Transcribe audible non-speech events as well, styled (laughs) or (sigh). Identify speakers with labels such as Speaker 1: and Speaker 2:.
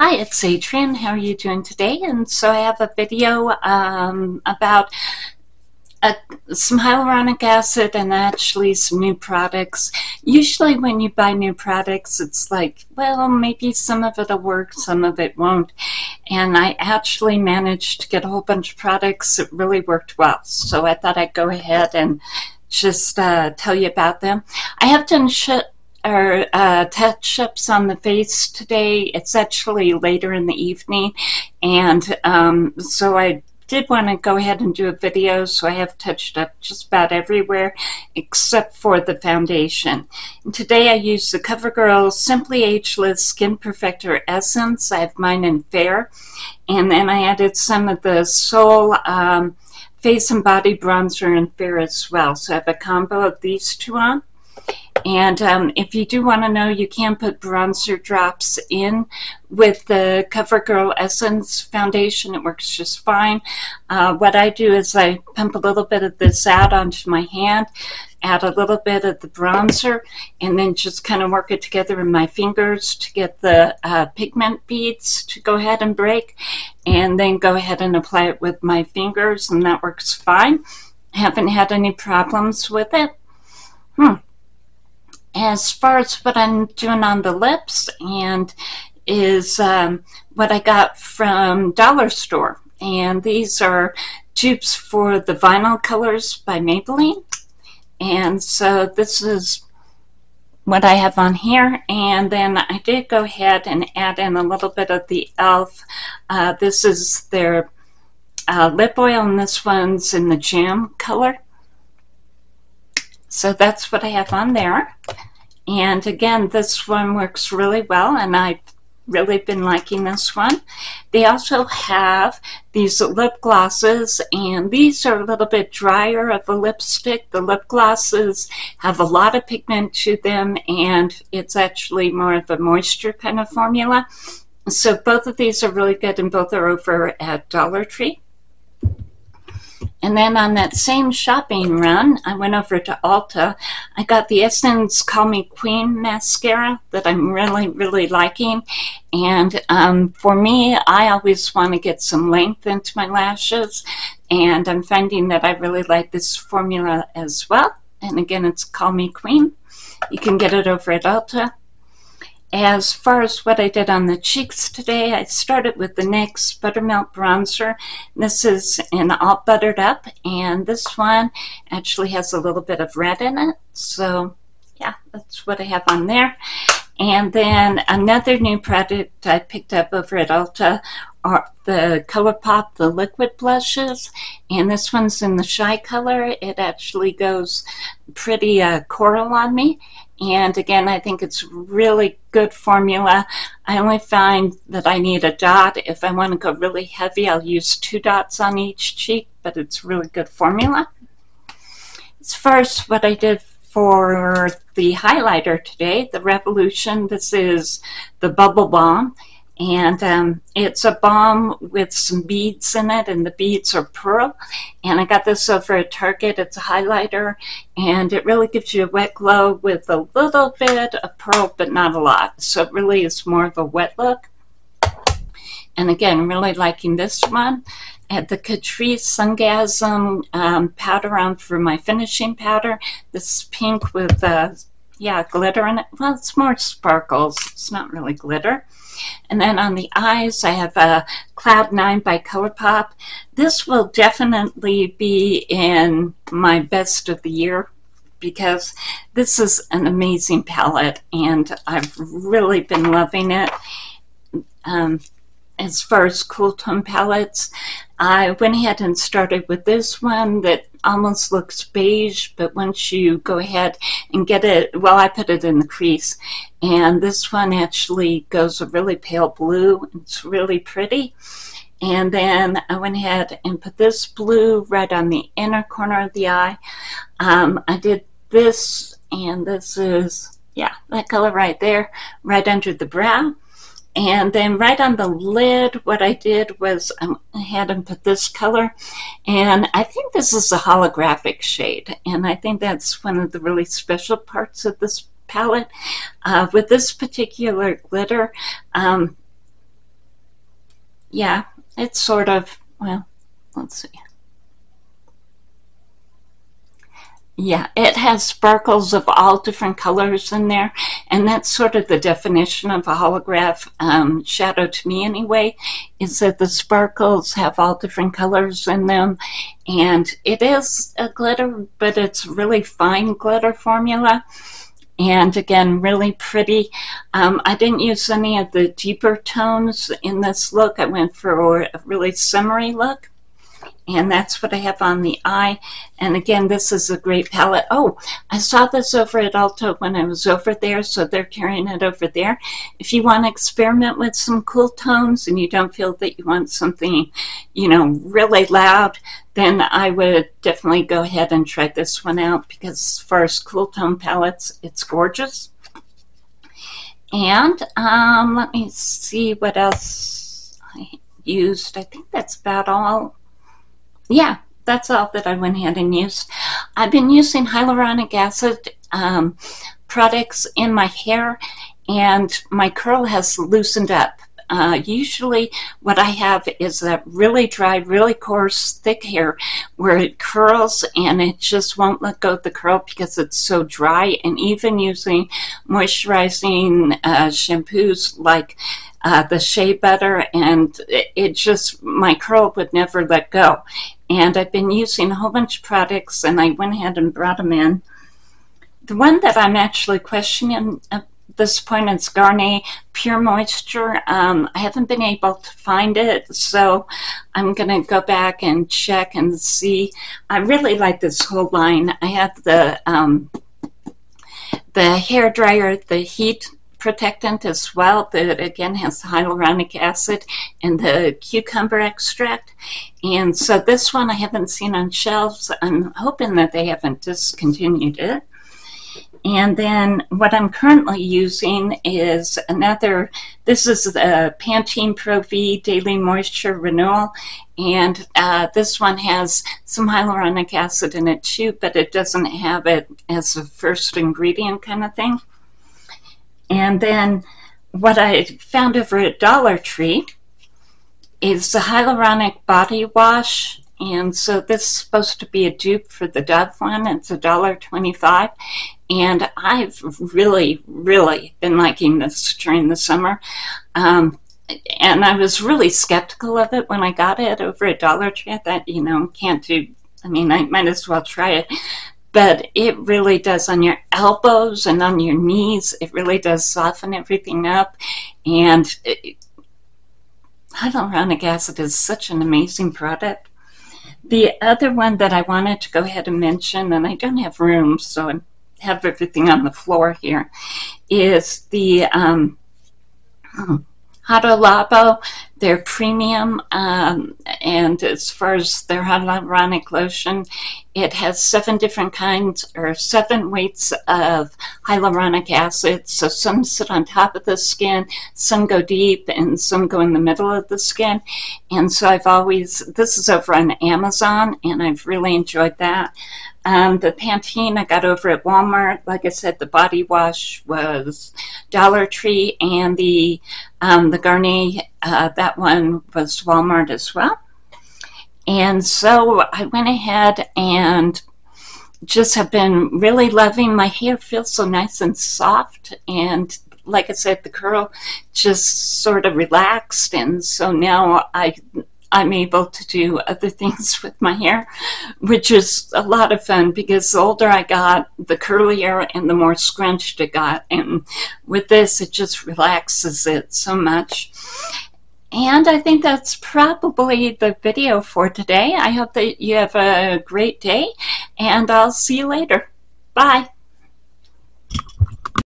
Speaker 1: Hi, it's Adrienne. How are you doing today? And so I have a video um, about uh, some hyaluronic acid and actually some new products. Usually when you buy new products, it's like, well, maybe some of it'll work, some of it won't. And I actually managed to get a whole bunch of products that really worked well. So I thought I'd go ahead and just uh, tell you about them. I have done or uh, touch-ups on the face today. It's actually later in the evening, and um, so I did want to go ahead and do a video, so I have touched up just about everywhere except for the foundation. And today I use the CoverGirl Simply Ageless Skin Perfector Essence. I have mine in fair, and then I added some of the Sol um, Face and Body Bronzer in fair as well. So I have a combo of these two on. And um, if you do want to know, you can put bronzer drops in with the CoverGirl Essence foundation. It works just fine. Uh, what I do is I pump a little bit of this out onto my hand, add a little bit of the bronzer, and then just kind of work it together in my fingers to get the uh, pigment beads to go ahead and break, and then go ahead and apply it with my fingers, and that works fine. Haven't had any problems with it. Hmm as far as what I'm doing on the lips and is um, what I got from Dollar Store. And these are tubes for the vinyl colors by Maybelline. And so this is what I have on here. And then I did go ahead and add in a little bit of the e.l.f. Uh, this is their uh, lip oil, and this one's in the jam color. So that's what I have on there. And again, this one works really well, and I've really been liking this one. They also have these lip glosses, and these are a little bit drier of a lipstick. The lip glosses have a lot of pigment to them, and it's actually more of a moisture kind of formula. So both of these are really good, and both are over at Dollar Tree. And then on that same shopping run, I went over to Ulta. I got the Essence Call Me Queen mascara that I'm really, really liking. And um, for me, I always want to get some length into my lashes. And I'm finding that I really like this formula as well. And again, it's Call Me Queen. You can get it over at Ulta. As far as what I did on the cheeks today, I started with the NYX Buttermelt Bronzer. This is an all buttered up, and this one actually has a little bit of red in it. So, yeah, that's what I have on there. And then another new product I picked up over at Ulta are the ColourPop, the liquid blushes. And this one's in the Shy color. It actually goes pretty uh, coral on me. And again, I think it's really good formula. I only find that I need a dot. If I want to go really heavy, I'll use two dots on each cheek, but it's really good formula. Far as what I did for the highlighter today, the Revolution, this is the Bubble Balm and um, it's a bomb with some beads in it and the beads are pearl. And I got this over at Target. It's a highlighter and it really gives you a wet glow with a little bit of pearl but not a lot. So it really is more of a wet look. And again really liking this one. At the Catrice Sungasm um, powder on for my finishing powder. This is pink with uh, yeah glitter in it. Well it's more sparkles. It's not really glitter and then on the eyes, I have a Cloud 9 by ColourPop. This will definitely be in my best of the year because this is an amazing palette and I've really been loving it. Um, as far as cool tone palettes, I went ahead and started with this one that almost looks beige, but once you go ahead and get it, well, I put it in the crease, and this one actually goes a really pale blue. It's really pretty. And then I went ahead and put this blue right on the inner corner of the eye. Um, I did this, and this is, yeah, that color right there, right under the brow. And then right on the lid, what I did was um, I had him put this color, and I think this is a holographic shade, and I think that's one of the really special parts of this palette. Uh, with this particular glitter, um, yeah, it's sort of, well, let's see. Yeah, it has sparkles of all different colors in there, and that's sort of the definition of a holograph um, shadow to me anyway, is that the sparkles have all different colors in them, and it is a glitter, but it's really fine glitter formula, and again, really pretty. Um, I didn't use any of the deeper tones in this look. I went for a really shimmery look and that's what I have on the eye. And again, this is a great palette. Oh, I saw this over at Ulta when I was over there, so they're carrying it over there. If you want to experiment with some cool tones and you don't feel that you want something, you know, really loud, then I would definitely go ahead and try this one out because as far as cool tone palettes, it's gorgeous. And um, let me see what else I used. I think that's about all yeah, that's all that I went ahead and used. I've been using hyaluronic acid um, products in my hair and my curl has loosened up. Uh, usually what I have is that really dry, really coarse, thick hair where it curls and it just won't let go of the curl because it's so dry. And even using moisturizing uh, shampoos like uh, the shea butter and it, it, just my curl would never let go and I've been using a whole bunch of products and I went ahead and brought them in the one that I'm actually questioning at this point is Garnier Pure Moisture. Um, I haven't been able to find it, so I'm going to go back and check and see. I really like this whole line. I have the um, the hair dryer, the heat protectant as well that again has hyaluronic acid and the cucumber extract. And so this one I haven't seen on shelves. I'm hoping that they haven't discontinued it. And then what I'm currently using is another, this is the Pantene Pro V Daily Moisture Renewal. And uh, this one has some hyaluronic acid in it too, but it doesn't have it as a first ingredient kind of thing. And then what I found over at Dollar Tree is the hyaluronic body wash. And so this is supposed to be a dupe for the Dove one. It's a dollar twenty-five, and I've really, really been liking this during the summer. Um, and I was really skeptical of it when I got it over at Dollar Tree. Thought, you know, can't do. I mean, I might as well try it but it really does on your elbows and on your knees. It really does soften everything up. And hyaluronic acid is such an amazing product. The other one that I wanted to go ahead and mention, and I don't have room, so I have everything on the floor here, is the um, (clears throat) Hada Labo. They're premium, um, and as far as their hyaluronic lotion, it has seven different kinds or seven weights of hyaluronic acid. So some sit on top of the skin, some go deep, and some go in the middle of the skin. And so I've always, this is over on Amazon, and I've really enjoyed that. Um, the Pantene I got over at Walmart. Like I said, the body wash was Dollar Tree, and the um, the Garnier uh, that one was Walmart as well. And so I went ahead and just have been really loving. My hair feels so nice and soft, and like I said, the curl just sort of relaxed, and so now I I'm able to do other (laughs) things with my hair, which is a lot of fun because the older I got, the curlier and the more scrunched it got. And with this, it just relaxes it so much. And I think that's probably the video for today. I hope that you have a great day, and I'll see you later. Bye.